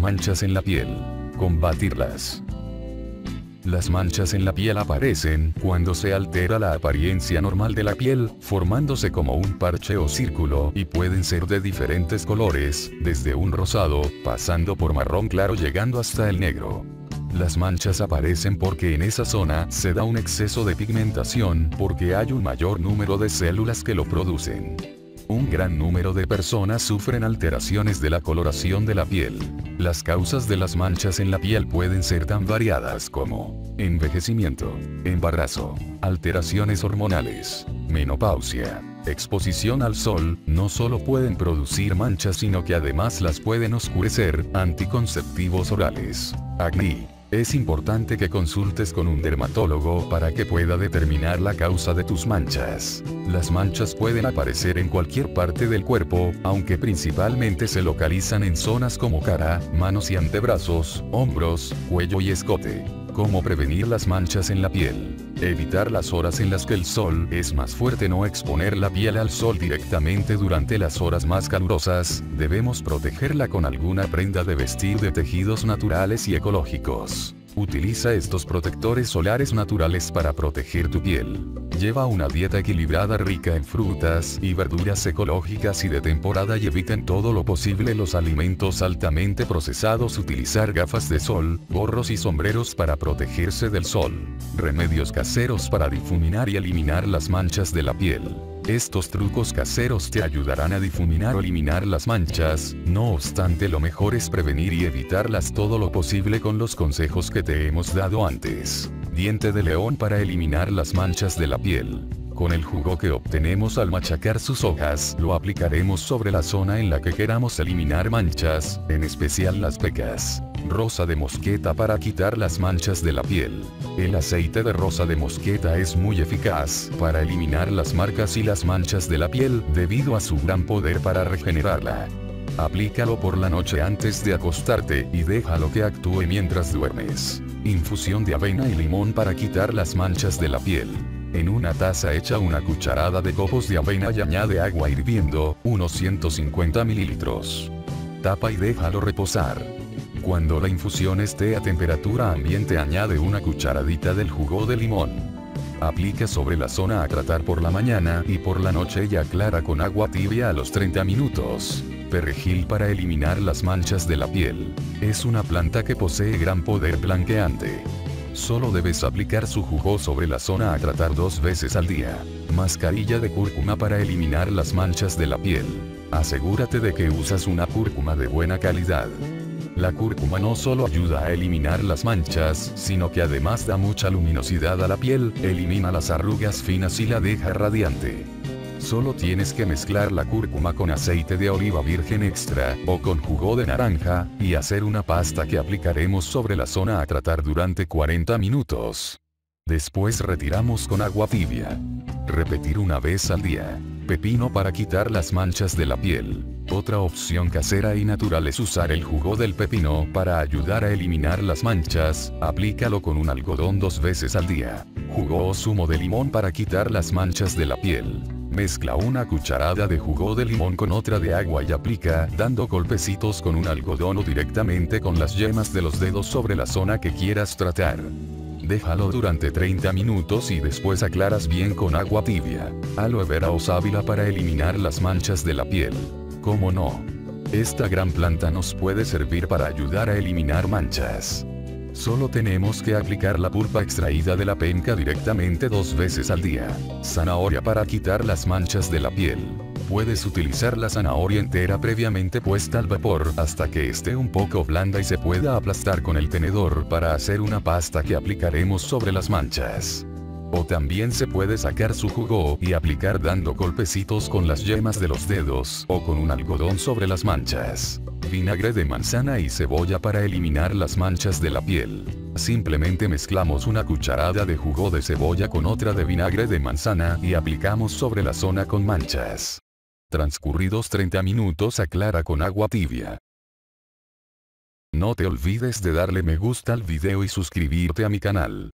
manchas en la piel. Combatirlas. Las manchas en la piel aparecen cuando se altera la apariencia normal de la piel, formándose como un parche o círculo, y pueden ser de diferentes colores, desde un rosado, pasando por marrón claro llegando hasta el negro. Las manchas aparecen porque en esa zona se da un exceso de pigmentación porque hay un mayor número de células que lo producen. Un gran número de personas sufren alteraciones de la coloración de la piel. Las causas de las manchas en la piel pueden ser tan variadas como envejecimiento, embarazo, alteraciones hormonales, menopausia, exposición al sol, no solo pueden producir manchas sino que además las pueden oscurecer, anticonceptivos orales, acné, es importante que consultes con un dermatólogo para que pueda determinar la causa de tus manchas. Las manchas pueden aparecer en cualquier parte del cuerpo, aunque principalmente se localizan en zonas como cara, manos y antebrazos, hombros, cuello y escote. ¿Cómo prevenir las manchas en la piel? Evitar las horas en las que el sol es más fuerte, no exponer la piel al sol directamente durante las horas más calurosas, debemos protegerla con alguna prenda de vestir de tejidos naturales y ecológicos. Utiliza estos protectores solares naturales para proteger tu piel. Lleva una dieta equilibrada rica en frutas y verduras ecológicas y de temporada y evita en todo lo posible los alimentos altamente procesados. Utilizar gafas de sol, gorros y sombreros para protegerse del sol. Remedios caseros para difuminar y eliminar las manchas de la piel. Estos trucos caseros te ayudarán a difuminar o eliminar las manchas, no obstante lo mejor es prevenir y evitarlas todo lo posible con los consejos que te hemos dado antes. Diente de león para eliminar las manchas de la piel. Con el jugo que obtenemos al machacar sus hojas, lo aplicaremos sobre la zona en la que queramos eliminar manchas, en especial las pecas. Rosa de mosqueta para quitar las manchas de la piel. El aceite de rosa de mosqueta es muy eficaz para eliminar las marcas y las manchas de la piel debido a su gran poder para regenerarla. Aplícalo por la noche antes de acostarte y déjalo que actúe mientras duermes. Infusión de avena y limón para quitar las manchas de la piel. En una taza echa una cucharada de copos de avena y añade agua hirviendo, unos 150 mililitros. Tapa y déjalo reposar. Cuando la infusión esté a temperatura ambiente añade una cucharadita del jugo de limón. Aplica sobre la zona a tratar por la mañana y por la noche y aclara con agua tibia a los 30 minutos. Perejil para eliminar las manchas de la piel. Es una planta que posee gran poder blanqueante. Solo debes aplicar su jugo sobre la zona a tratar dos veces al día. Mascarilla de cúrcuma para eliminar las manchas de la piel. Asegúrate de que usas una cúrcuma de buena calidad. La cúrcuma no solo ayuda a eliminar las manchas, sino que además da mucha luminosidad a la piel, elimina las arrugas finas y la deja radiante. Solo tienes que mezclar la cúrcuma con aceite de oliva virgen extra, o con jugo de naranja, y hacer una pasta que aplicaremos sobre la zona a tratar durante 40 minutos. Después retiramos con agua tibia. Repetir una vez al día. Pepino para quitar las manchas de la piel. Otra opción casera y natural es usar el jugo del pepino para ayudar a eliminar las manchas, aplícalo con un algodón dos veces al día. Jugo o zumo de limón para quitar las manchas de la piel. Mezcla una cucharada de jugo de limón con otra de agua y aplica, dando golpecitos con un algodón o directamente con las yemas de los dedos sobre la zona que quieras tratar. Déjalo durante 30 minutos y después aclaras bien con agua tibia. Aloe vera o sábila para eliminar las manchas de la piel. ¿Cómo no? Esta gran planta nos puede servir para ayudar a eliminar manchas. Solo tenemos que aplicar la pulpa extraída de la penca directamente dos veces al día. Zanahoria para quitar las manchas de la piel. Puedes utilizar la zanahoria entera previamente puesta al vapor hasta que esté un poco blanda y se pueda aplastar con el tenedor para hacer una pasta que aplicaremos sobre las manchas. O también se puede sacar su jugo y aplicar dando golpecitos con las yemas de los dedos o con un algodón sobre las manchas. Vinagre de manzana y cebolla para eliminar las manchas de la piel. Simplemente mezclamos una cucharada de jugo de cebolla con otra de vinagre de manzana y aplicamos sobre la zona con manchas. Transcurridos 30 minutos aclara con agua tibia. No te olvides de darle me gusta al video y suscribirte a mi canal.